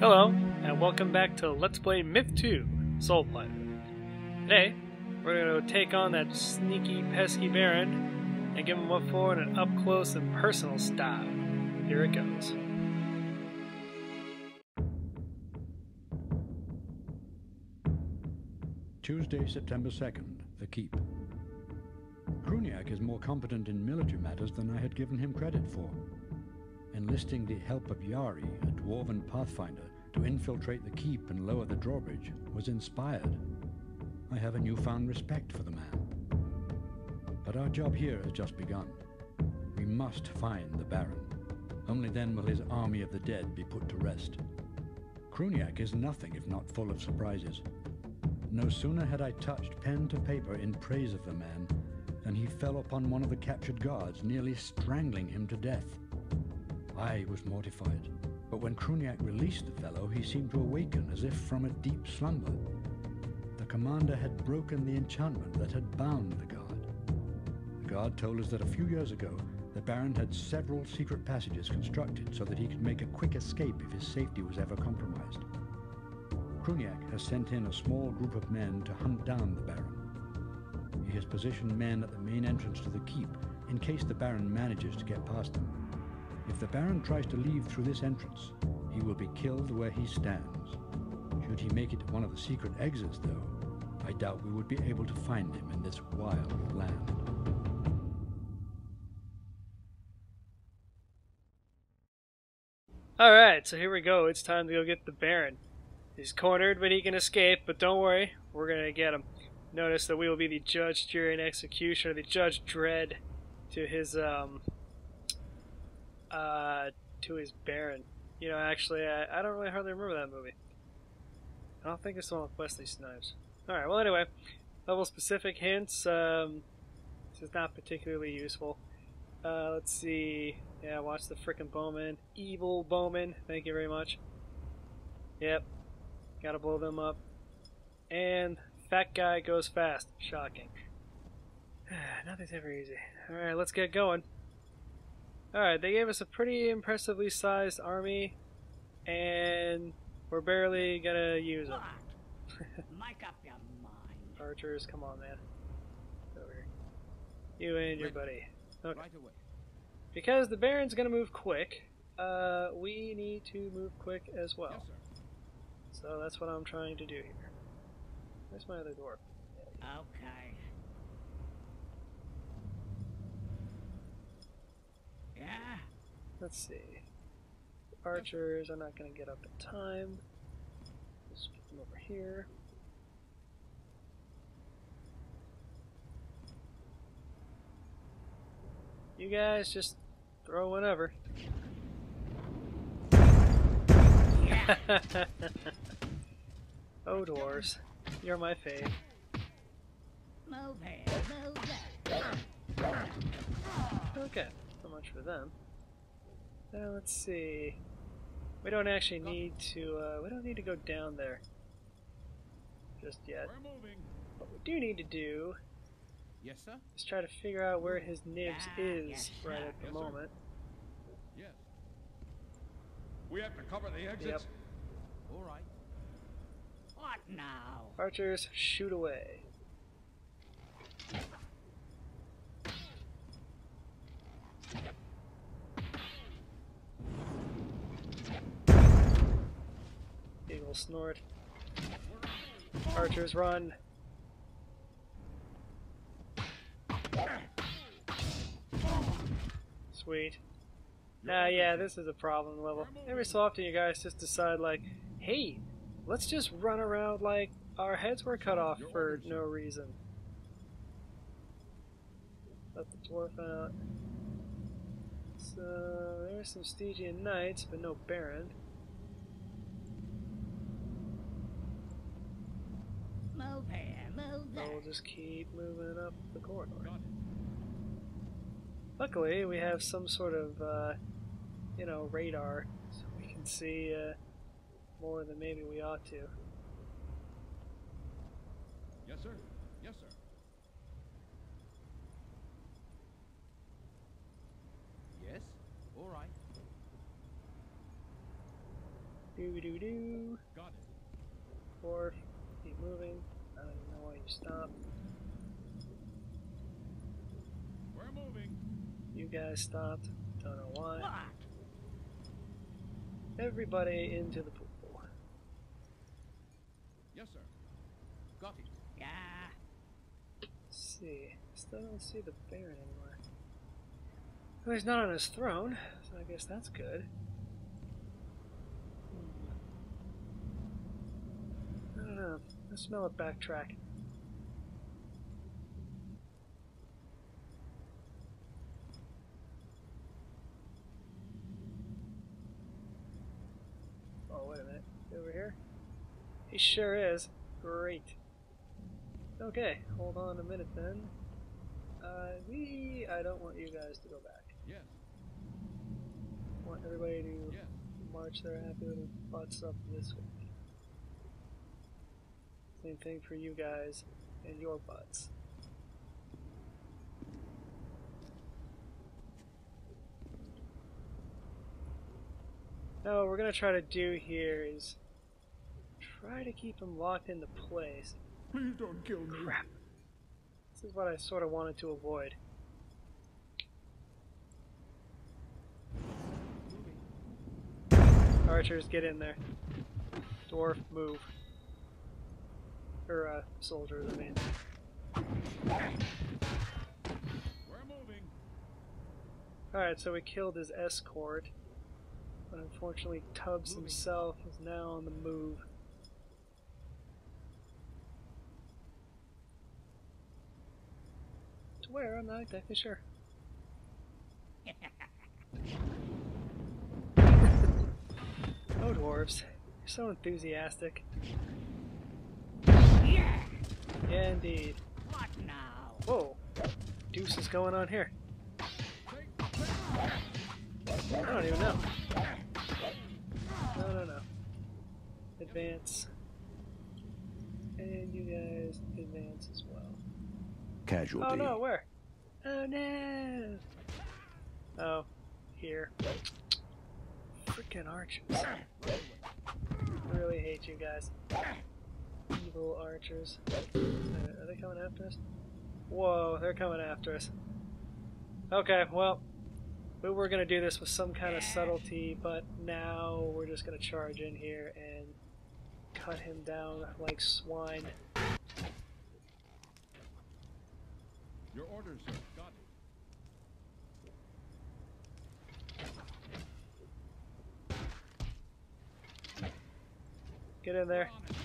Hello, and welcome back to Let's Play Myth 2 Soulblighter. Today, we're going to take on that sneaky, pesky Baron and give him what for in an up close and personal style. Here it goes. Tuesday, September 2nd, The Keep. Kruniak is more competent in military matters than I had given him credit for. Enlisting the help of Yari, a dwarven pathfinder, to infiltrate the keep and lower the drawbridge was inspired. I have a newfound respect for the man. But our job here has just begun. We must find the Baron. Only then will his army of the dead be put to rest. Kruniak is nothing if not full of surprises. No sooner had I touched pen to paper in praise of the man than he fell upon one of the captured guards, nearly strangling him to death. I was mortified, but when Kruniak released the fellow, he seemed to awaken as if from a deep slumber. The commander had broken the enchantment that had bound the guard. The guard told us that a few years ago, the Baron had several secret passages constructed so that he could make a quick escape if his safety was ever compromised. Kruniak has sent in a small group of men to hunt down the Baron. He has positioned men at the main entrance to the keep in case the Baron manages to get past them. If the Baron tries to leave through this entrance, he will be killed where he stands. Should he make it to one of the secret exits, though, I doubt we would be able to find him in this wild land. Alright, so here we go. It's time to go get the Baron. He's cornered, but he can escape, but don't worry, we're gonna get him. Notice that we will be the judge, jury, and executioner, the judge Dredd to his, um, uh, to his Baron. You know, actually, I, I don't really hardly remember that movie. I don't think it's the one with Wesley Snipes. Alright, well, anyway, level specific hints. Um, this is not particularly useful. Uh, let's see. Yeah, watch the frickin' Bowman. Evil Bowman. Thank you very much. Yep. Gotta blow them up. And fat guy goes fast. Shocking. Nothing's ever easy. Alright, let's get going. Alright, they gave us a pretty impressively sized army, and we're barely gonna use them. Make up your mind. Archers, come on, man. Over here. You and your buddy. Okay. Right away. Because the Baron's gonna move quick, uh, we need to move quick as well. Yes. So that's what I'm trying to do here. Where's my other dwarf? Okay. Yeah? Let's see. Archers are not gonna get up in time. Just put them over here. You guys just throw whenever. oh, dwarves. You're my fave. Okay, much for them. Now let's see. We don't actually need to. Uh, we don't need to go down there just yet. We're. What we do need to do Yes, sir. is try to figure out where his nibs Yeah, is yes, right at the Yes, sir. moment. Yes. We have to cover the exits. Yep. All right. What now? Archers, shoot away. Snort. Archers run. Sweet. Nah, yeah, this is a problem level. Every so often you guys just decide like, hey, let's just run around like our heads were cut off for no reason. Let the dwarf out. So there's some Stygian knights, but no Baron. Move here, move So we'll just keep moving up the corridor. Luckily, we have some sort of, uh, you know, radar, so we can see uh, more than maybe we ought to. Yes, sir. Yes, sir. Yes. All right. Do do doo. Got it. Dwarf, keep moving. I don't even know why you stopped. We're moving. You guys stopped. Don't know why. What? Everybody into the pool. Yes, sir. Got it. Yeah. Let's see. Still don't see the Baron anywhere. Well, he's not on his throne, so I guess that's good. Hmm. I don't know. I smell it backtrack. Oh, wait a minute. Over here? He sure is. Great. Okay, hold on a minute then. Uh, we. I don't want you guys to go back. Yes. I want everybody to Yes. march their happy little butts up this way. Same thing for you guys and your butts. Now, what we're gonna try to do here is try to keep them locked into place. Please don't kill me. Crap. This is what I sort of wanted to avoid. Archers, get in there. Dwarf, move. Or, uh, soldiers, I mean. We're moving. Alright, so we killed his escort. But unfortunately, Tubbs himself is now on the move. To where? I'm not exactly sure. Oh, dwarves. You're so enthusiastic. Yeah. Yeah, indeed. What now? Whoa. Deuce is going on here. I don't even know. No, no, no. Advance. And you guys advance as well. Casualty. Oh no, where? Oh no! Oh, here. Freaking archers. I really hate you guys. Evil archers. Uh, Are they coming after us? Whoa, they're coming after us. Okay, well, we were gonna do this with some kind of subtlety, but now we're just gonna charge in here and cut him down like swine. Your orders, sir. Got it. Get in there. On it.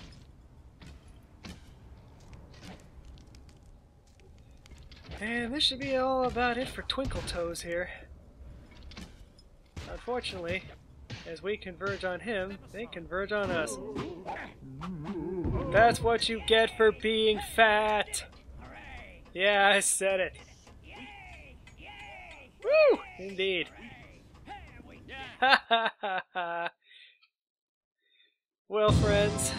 And this should be all about it for Twinkle Toes here. Unfortunately, as we converge on him, they converge on us. That's what you get for being fat! Yeah, I said it. Woo! Indeed. Well, friends,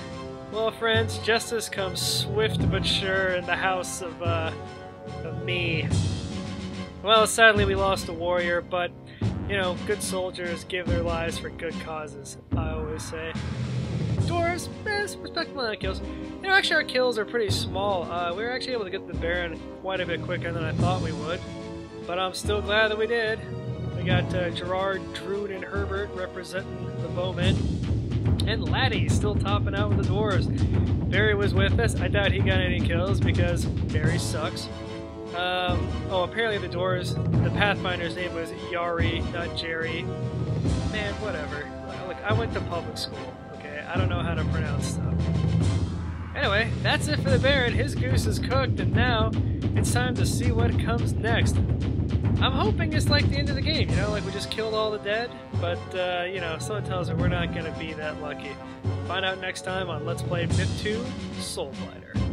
well, friends, justice comes swift but sure in the house of, uh, of me. Well, sadly, we lost a warrior, but, you know, good soldiers give their lives for good causes, I always say. Dwarves, eh, respectable amount of kills. You know, actually, our kills are pretty small. Uh, we were actually able to get the Baron quite a bit quicker than I thought we would, but I'm still glad that we did. We got uh, Gerard, Druid, and Herbert representing the bowmen. And Laddie still topping out with the dwarves. Barry was with us. I doubt he got any kills because Barry sucks. Um, oh, apparently the doors. the Pathfinder's name was Yari, not Jerry. Man, whatever. Look, I went to public school, okay? I don't know how to pronounce stuff. Anyway, that's it for the Baron. His goose is cooked, and now it's time to see what comes next. I'm hoping it's like the end of the game, you know, like we just killed all the dead, but, uh, you know, someone tells me we're not going to be that lucky. Find out next time on Let's Play Myth 2 Soulblighter.